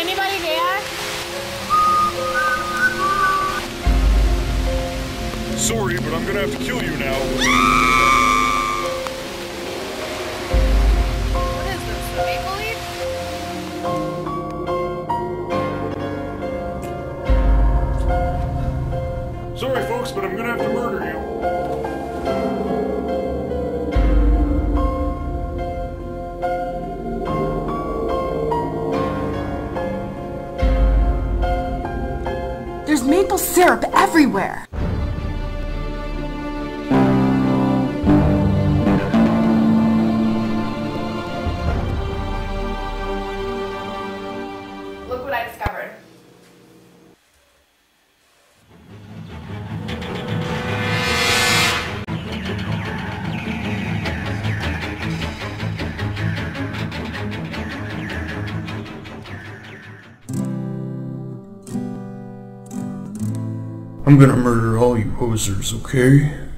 anybody there? Sorry, but I'm gonna have to kill you now. What is this, maple leaf? Sorry, folks, but I'm gonna have to There's maple syrup everywhere. I'm gonna murder all you hosers, okay?